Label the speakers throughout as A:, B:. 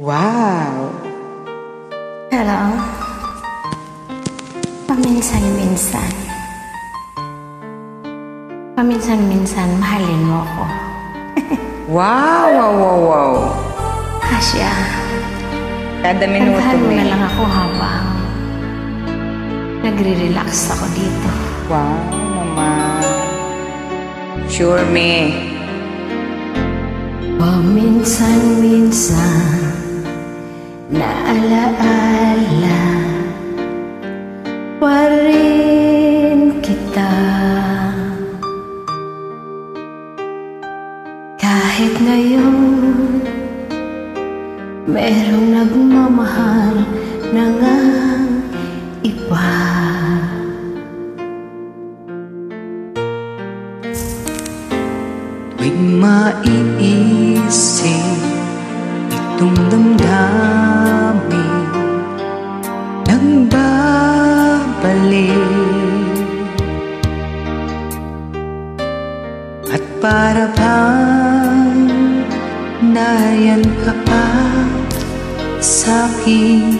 A: Wow!
B: Pero, paminsan-minsan, paminsan-minsan mahalin mo ako.
A: Wow, wow, wow, wow.
B: Asya,
A: Kada minuto
B: kantahan mo na
A: may...
B: lang ako habang nagre-relax ako dito.
A: Wow naman. Sure me.
B: Paminsan-minsan, naalaala pa rin kita. Kahit ngayon, merong nagmamahal na nga iba.
A: Tuwing maiisip itong damdamin nayan ka pa sa aking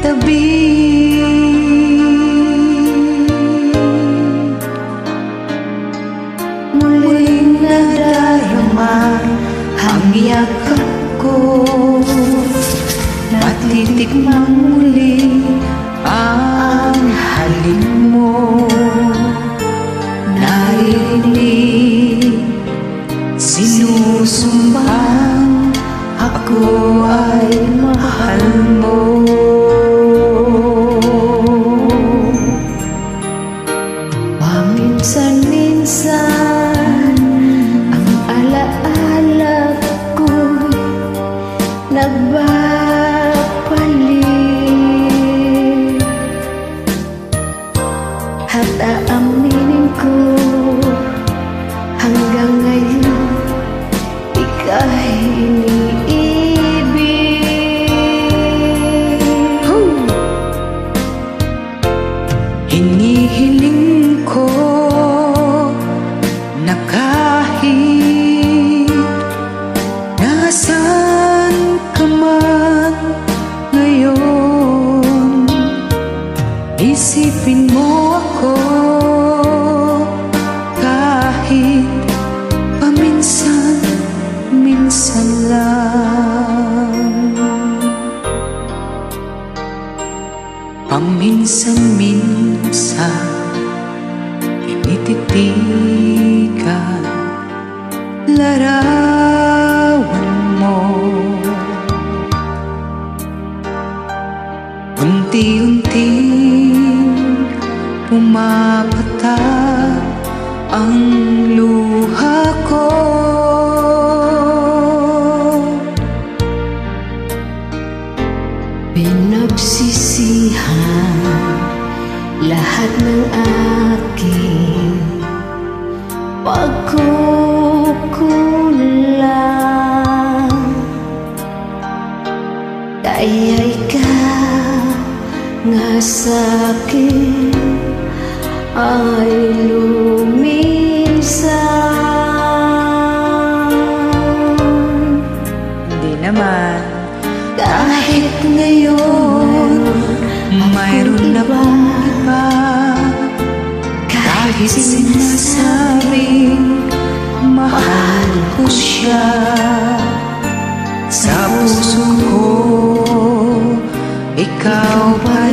A: tabi.
B: Muling nadarama ang yakap ko.
A: Matitikmang muli ang ay mahal mo.
B: Paminsan-minsan Ang alaala ko'y Nagbabalik At aaminin ko Hanggang
A: Paminsan-minsan Tinititigan Larawan mo. Unti-unting Pumapatak
B: ng aking pagkukulang Kaya ikaw nga sa'kin ay luminsan
A: Hindi naman.
B: Kahit ngayon
A: Mayroon na Kahit sinasabing Mahal ko siya. Sa puso ko Ikaw pa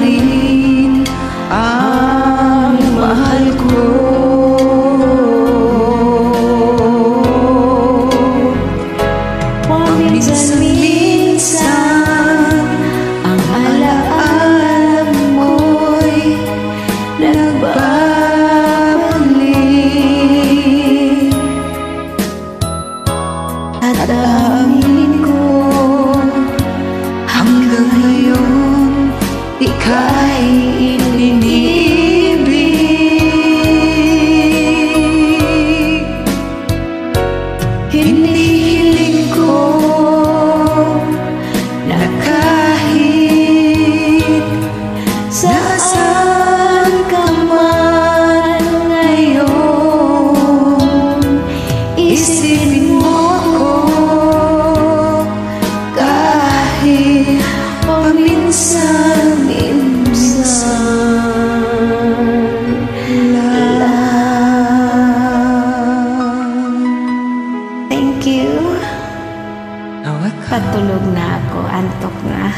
B: Matulog na ako. Antok na.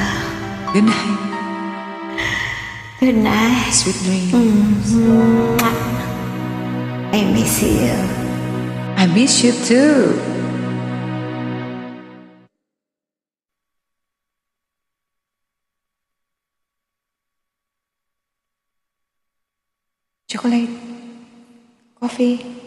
A: Good night.
B: Good night.
A: Sweet dreams.
B: Mwah. I miss you.
A: I miss you too. Chocolate. Coffee.